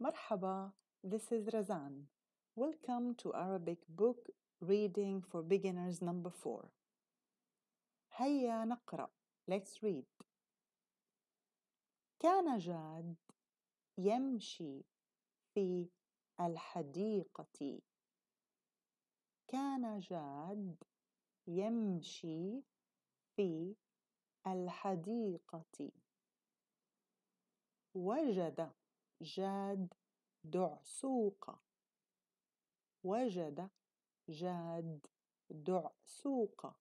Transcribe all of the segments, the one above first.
Marhaba, this is Razan. Welcome to Arabic book reading for beginners number 4. هيا نقرأ. Let's read. كان جاد يمشي في الحديقة. كان جاد يمشي في الحديقة. وجد جاد دعسوق وجد جاد دعسوق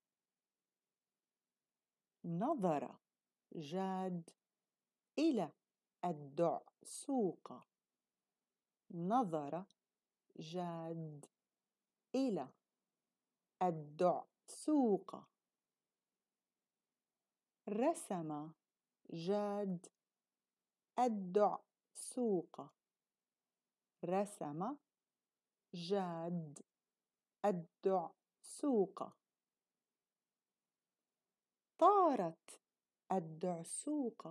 نظر جاد إلى الدعسوق نظر جاد إلى الدعسوق رسم جاد الدعسوق رسم جاد الدعسوق طارت الدعسوق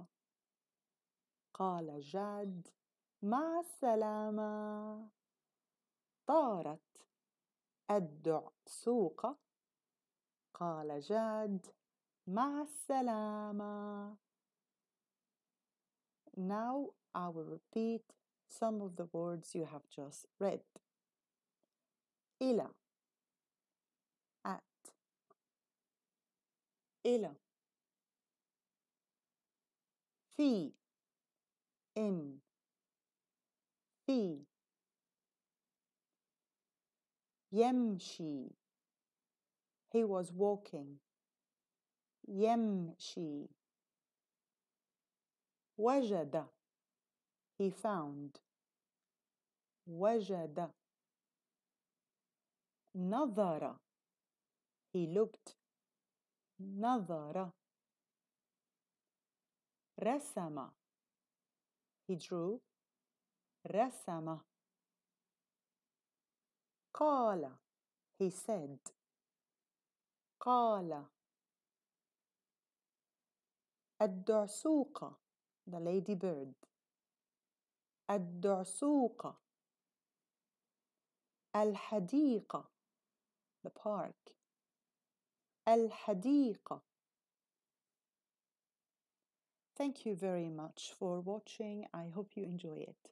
قال جاد مع السلامة. طارت الدعسوق قال جاد مع السلامة. Now I will repeat some of the words you have just read. إلى at إلى في in في يمشي he was walking يمشي وجد he found وجد نظر he looked نظر رسم he drew رسم قال he said قال الدعسوق the lady bird الدعسوق الحديقة the park الحديقة Thank you very much for watching. I hope you enjoy it.